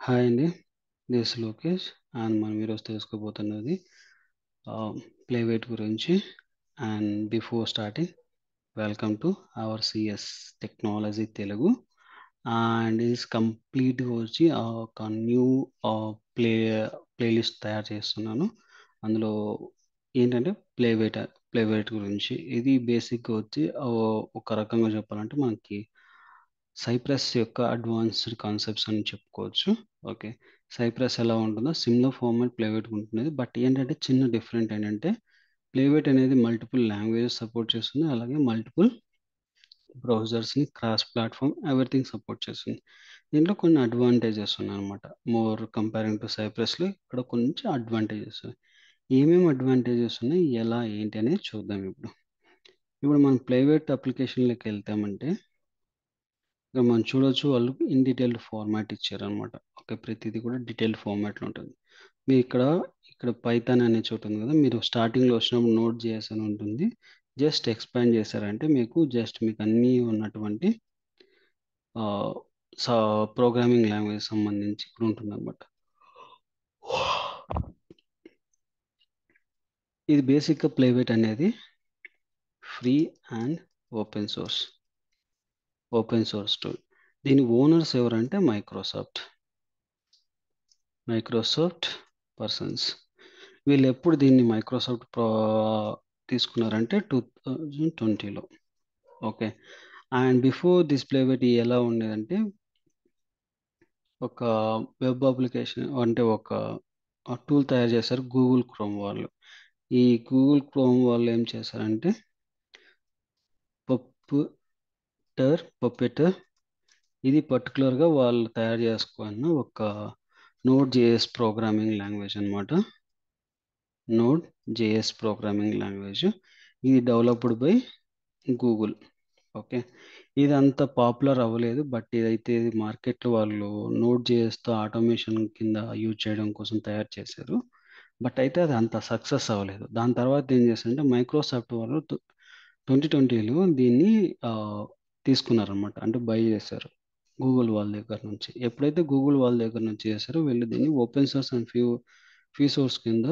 Hi అండి. This Lokesh and మనం ఈరోజు తెలుసుకోబోతున్నది ప్లేవేట్ ప్లే వెయిట్ గురించి. And before starting welcome to our CS technology Telugu. And is కంప్లీట్‌గా వచ్చి ఒక న్యూ ప్లే ప్లేలిస్ట్ తయారు చేస్తున్నాను. అందులో ఏంటంటే ప్లే వెయిట్ ప్లే వెయిట్ గురించి. ఇది బేసిక్‌గా వచ్చి ఒక రకంగా చెప్పాలంటే మనకి సైప్రస్ యొక్క అడ్వాన్స్డ్ కాన్సెప్ట్స్ అని చెప్పుకోవచ్చు. ఓకే. సైప్రస్ ఎలా ఉంటుందో సిమ్లో ఫార్మాట్ ప్లేవేట్ ఉంటుంది ఉంటున్నది. బట్ ఏంటంటే చిన్న డిఫరెంట్ ఏంటంటే ప్లేవేట్ అనేది మల్టిపుల్ లాంగ్వేజెస్ సపోర్ట్ చేస్తుంది. అలాగే మల్టిపుల్ బ్రౌజర్స్‌ని క్రాస్ ప్లాట్ఫామ్ ఎవ్రీథింగ్ సపోర్ట్ చేస్తుంది. దీంట్లో కొన్ని అడ్వాంటేజెస్ ఉన్నాయన్నమాట. మోర్ కంపేరింగ్ టు సైప్రస్‌లో ఇక్కడ కొంచెం అడ్వాంటేజెస్ ఉన్నాయి. ఏమేమి అడ్వాంటేజెస్ ఉన్నాయి? ఎలా? ఏంటి? అనేది చూద్దాం ఇప్పుడు. ఇప్పుడు మనం ప్లేవేట్ అప్లికేషన్‌లోకి వెళ్తామంటే ఇక్కడ మనం చూడొచ్చు వాళ్ళు ఇన్ డీటెయిల్డ్ ఫార్మాట్ ఇచ్చారనమాట ఓకే. ప్రతిదీ కూడా డీటెయిల్డ్ ఫార్మాట్‌లో ఉంటుంది. మీరు ఇక్కడ, ఇక్కడ పైథాన్ అనే చోటు ఉంది కదా! మీరు స్టార్టింగ్‌లో వచ్చినప్పుడు నోట్ జేఎస్ అని ఉంటుంది. జస్ట్ ఎక్స్‌పాండ్ చేశారంటే మీకు జస్ట్ మీకు అన్నీ ఉన్నటువంటి సా ప్రోగ్రామింగ్ లాంగ్వేజ్ సంబంధించి ఇక్కడ ఉంటుందన్నమాట. ఇది బేసిక్‌గా ప్లేవేట్ అనేది free and open source. Open source tool. దీని ఓనర్స్ ఎవరంటే మైక్రోసాఫ్ట్. Microsoft persons. వీళ్ళు ఎప్పుడు దీన్ని మైక్రోసాఫ్ట్ తీసుకున్నారంటే టూ థౌజండ్ ట్వంటీలో okay. And before this Playwright ఎలా ఉండేదంటే ఒక వెబ్ అప్లికేషన్ అంటే ఒక టూల్ తయారు చేశారు గూగుల్ క్రోమ్ వాళ్ళు. ఈ గూగుల్ క్రోమ్ వాళ్ళు ఏం చేశారంటే పప్పు టర్ పప్పెట్ ఇది పర్టికులర్గా వాళ్ళు తయారు చేసుకున్న ఒక నోడ్ జేఎస్ ప్రోగ్రామింగ్ లాంగ్వేజ్ అనమాట నోడ్ జేఎస్ ప్రోగ్రామింగ్ లాంగ్వేజ్. ఇది డెవలప్డ్ బై గూగుల్. ఓకే. ఇది అంత పాపులర్ అవ్వలేదు. బట్ ఇదైతే ఇది మార్కెట్‌లో వాళ్ళు నోట్ జేఎస్‌తో ఆటోమేషన్ కింద యూజ్ చేయడం కోసం తయారు చేశారు. బట్ అయితే అది అంత సక్సెస్ అవ్వలేదు. దాని తర్వాత ఏం చేశారంటే మైక్రోసాఫ్ట్ వాళ్ళు ట్వంటీ ట్వంటీలో దీన్ని తీసుకున్నారనమాట అంటే బై చేశారు. గూగుల్ వాళ్ళ దగ్గర నుంచి. ఎప్పుడైతే గూగుల్ వాళ్ళ దగ్గర నుంచి చేశారో వీళ్ళు దీన్ని open source and few free source కింద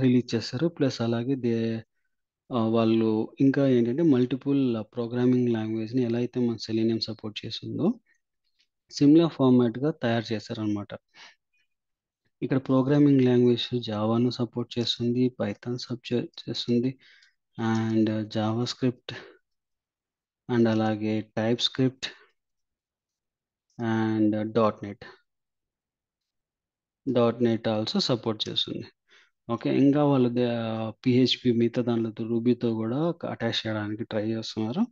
రిలీజ్ చేశారు. ప్లస్ అలాగే దే వాళ్ళు ఇంకా ఏంటంటే మల్టిపుల్ ప్రోగ్రామింగ్ లాంగ్వేజ్‌ని ఎలా అయితే మన సెలీనియం సపోర్ట్ చేస్తుందో సిమిలర్ ఫార్మాట్‌గా తయారు చేశారనమాట ఇక్కడ ప్రోగ్రామింగ్ లాంగ్వేజ్ జావాను సపోర్ట్ చేస్తుంది. పైథాన్ సపోర్ట్ చేస్తుంది. అండ్ జావా స్క్రిప్ట్ అండ్ అలాగే TypeScript and dot net. Dot net also support చేస్తుంది. ఓకే. ఇంకా వాళ్ళు పిహెచ్పి మిగతా దాంట్లో రూబీతో కూడా అటాచ్ చేయడానికి ట్రై చేస్తున్నారు.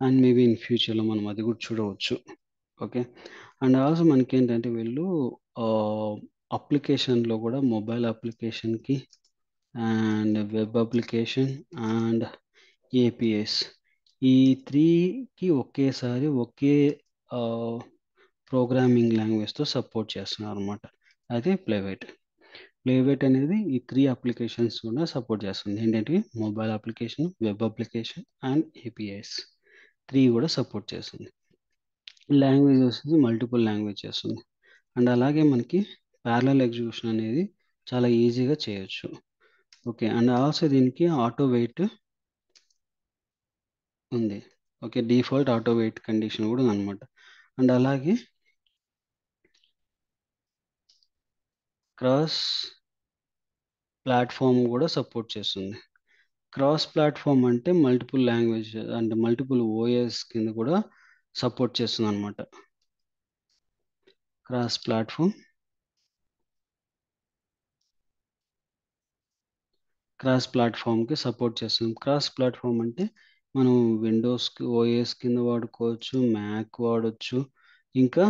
అండ్ మేబీ ఇన్ ఫ్యూచర్‌లో మనం అది కూడా చూడవచ్చు. ఓకే. అండ్ ఆల్సో మనకి ఏంటంటే వీళ్ళు అప్లికేషన్‌లో కూడా mobile అప్లికేషన్‌కి and web application and APIs ఈ త్రీకి ఒకేసారి ఒకే ప్రోగ్రామింగ్ లాంగ్వేజ్‌తో సపోర్ట్ చేస్తున్నారన్నమాట. అదే ప్లేవేట్ ప్లేవేట్ అనేది ఈ త్రీ అప్లికేషన్స్ కూడా సపోర్ట్ చేస్తుంది. ఏంటంటే mobile application, web application and APIs three కూడా సపోర్ట్ చేస్తుంది. లాంగ్వేజ్ వస్తుంది మల్టిపుల్ లాంగ్వేజ్ చేస్తుంది. అండ్ అలాగే మనకి పారలెల్ ఎగ్జిక్యూషన్ అనేది చాలా ఈజీగా చేయొచ్చు. ఓకే. అండ్ ఆల్సో దీనికి ఆటో వెయిట్ ఉంది. Okay. Default auto wait condition కూడా ఉందన్నమాట. అండ్ అలాగే క్రాస్ ప్లాట్ఫామ్ కూడా సపోర్ట్ చేస్తుంది. క్రాస్ ప్లాట్ఫామ్ అంటే మల్టిపుల్ లాంగ్వేజ్ అంటే మల్టిపుల్ ఓఎస్ కింద కూడా సపోర్ట్ చేస్తుంది అనమాట క్రాస్ ప్లాట్ఫామ్ క్రాస్ ప్లాట్ఫామ్కి సపోర్ట్ చేస్తుంది. క్రాస్ ప్లాట్ఫామ్ అంటే మనం విండోస్‌కి ఓఎస్ కింద వాడుకోవచ్చు. మ్యాక్ వాడొచ్చు. ఇంకా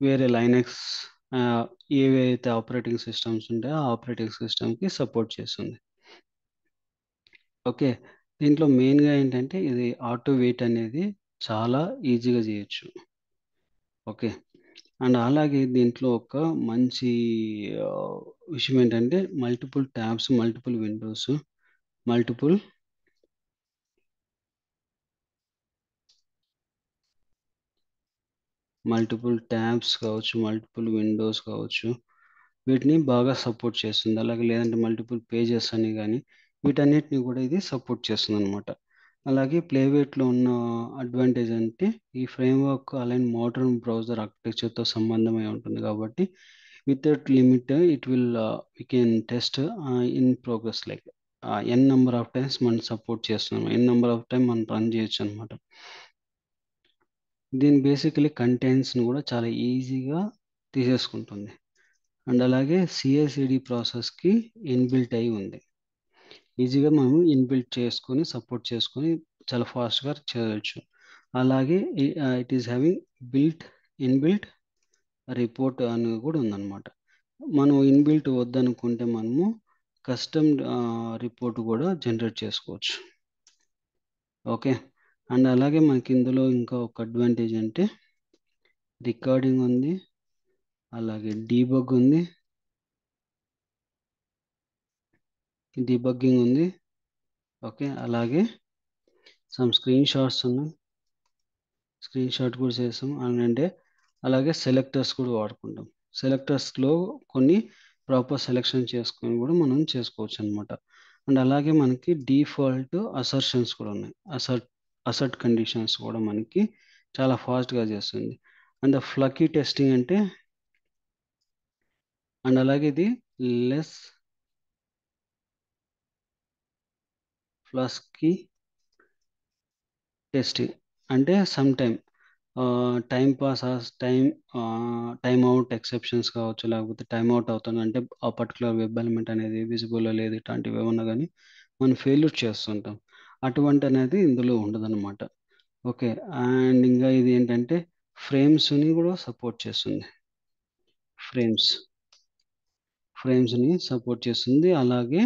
వేరే లైనెక్స్ ఏవైతే ఆపరేటింగ్ సిస్టమ్స్ ఉంటాయో ఆ ఆపరేటింగ్ సిస్టమ్‌కి సపోర్ట్ చేస్తుంది. ఓకే. దీంట్లో మెయిన్‌గా ఏంటంటే ఇది ఆటో వెయిట్ అనేది చాలా ఈజీగా చేయొచ్చు. ఓకే. అండ్ అలాగే దీంట్లో ఒక మంచి విషయం ఏంటంటే multiple tabs, multiple windows, multiple multiple tabs కావచ్చు మల్టిపుల్ విండోస్ కావచ్చు వీటిని బాగా సపోర్ట్ చేస్తుంది. అలాగే లేదంటే మల్టిపుల్ పేజెస్ అని కానీ వీటన్నిటిని కూడా ఇది సపోర్ట్ చేస్తుంది అనమాట అలాగే ప్లేవేట్లో ఉన్న అడ్వాంటేజ్ అంటే ఈ ఫ్రేమ్వర్క్ అలైన్ మోడర్న్ బ్రౌజర్ ఆర్కిటెక్చర్తో సంబంధమై ఉంటుంది కాబట్టి without limit it will we can test in progress like N number of times మనం సపోర్ట్ చేస్తున్నాం ఎన్ నెంబర్ ఆఫ్ టైం మనం రన్ చేయొచ్చు అనమాట దీని బేసికలీ కంటెంట్స్ని కూడా చాలా ఈజీగా తీసేసుకుంటుంది. అండ్ అలాగే సిఐసిడి ప్రాసెస్కి ఇన్బిల్ట్ అయి ఉంది. ఈజీగా మనం ఇన్బిల్ట్ చేసుకొని సపోర్ట్ చేసుకొని చాలా ఫాస్ట్గా చేయవచ్చు అలాగే it is having built inbuilt report అని కూడా ఉందన్నమాట. మనం ఇన్బిల్ట్ వద్దనుకుంటే మనము కస్టమ్ రిపోర్ట్ కూడా జనరేట్ చేసుకోవచ్చు. ఓకే? అండ్ అలాగే మనకి ఇందులో ఇంకా ఒక అడ్వాంటేజ్ అంటే రికార్డింగ్ ఉంది. అలాగే డీబగ్ ఉంది. డీబగ్గింగ్ ఉంది. ఓకే అలాగే సమ్ స్క్రీన్ షాట్స్ ఉన్నాయి. స్క్రీన్ షాట్ కూడా చేస్తాం అండ్ అంటే అలాగే సెలెక్టర్స్ కూడా వాడుకుంటాం. సెలెక్టర్స్లో కొన్ని ప్రాపర్ సెలెక్షన్ చేసుకొని కూడా మనం చేసుకోవచ్చు అనమాట అండ్ అలాగే మనకి డిఫాల్ట్ అసర్షన్స్ కూడా ఉన్నాయి. అసర్ట్ అసర్ట్ కండిషన్స్ కూడా మనకి చాలా ఫాస్ట్గా చేస్తుంది. అండ్ ఫ్లకీ టెస్టింగ్ అంటే అండ్ అలాగే ఇది లెస్ ఫ్లస్కీ టెస్టింగ్ అంటే some time time pass time time out exceptions కావచ్చు లేకపోతే టైం అవుట్ అవుతుంది అంటే ఆ పర్టికులర్ వెబ్ ఎలిమెంట్ అనేది విజిబుల్ లేదు ఇట్లాంటివి ఏమన్నా కానీ మనం ఫెయిల్యూర్ చేస్తుంటాం. అటువంటి అనేది ఇందులో ఉండదన్నమాట. ఓకే అండ్ ఇంకా ఇది ఏంటంటే ఫ్రేమ్స్ని కూడా సపోర్ట్ చేస్తుంది. ఫ్రేమ్స్ ఫ్రేమ్స్ని సపోర్ట్ చేస్తుంది. అలాగే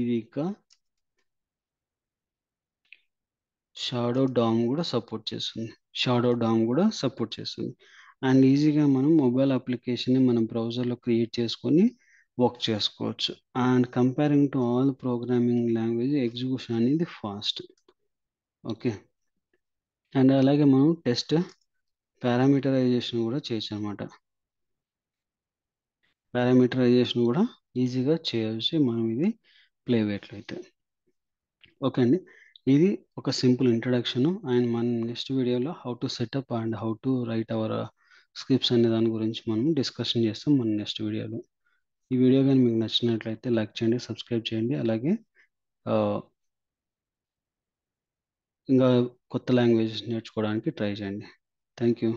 ఇది ఇంకా షాడో డామ్ కూడా సపోర్ట్ చేస్తుంది. షాడో డామ్ కూడా సపోర్ట్ చేస్తుంది. అండ్ ఈజీగా మనం మొబైల్ అప్లికేషన్ని మనం బ్రౌజర్లో క్రియేట్ చేసుకొని వర్క్ చేసుకోవచ్చు. And comparing to all programming language execution అనేది ఫాస్ట్ ఓకే అండ్ అలాగే మనం టెస్ట్ పారామీటరైజేషన్ కూడా చేయొచ్చు అనమాట పారామీటరైజేషన్ కూడా ఈజీగా చేయవచ్చు మనం ఇది ప్లే వేట్లో అయితే. ఓకే అండి. ఇది ఒక సింపుల్ ఇంట్రడక్షన్ అండ్ మన నెక్స్ట్ వీడియోలో how to set up and how to write our scripts అనే దాని గురించి మనం డిస్కషన్ చేస్తాం మన నెక్స్ట్ వీడియోలో. ఈ వీడియో కానీ మీకు నచ్చినట్లయితే లైక్ చేయండి సబ్స్క్రైబ్ చేయండి. అలాగే ఇంకా కొత్త లాంగ్వేజెస్ నేర్చుకోవడానికి ట్రై చేయండి. Thank you.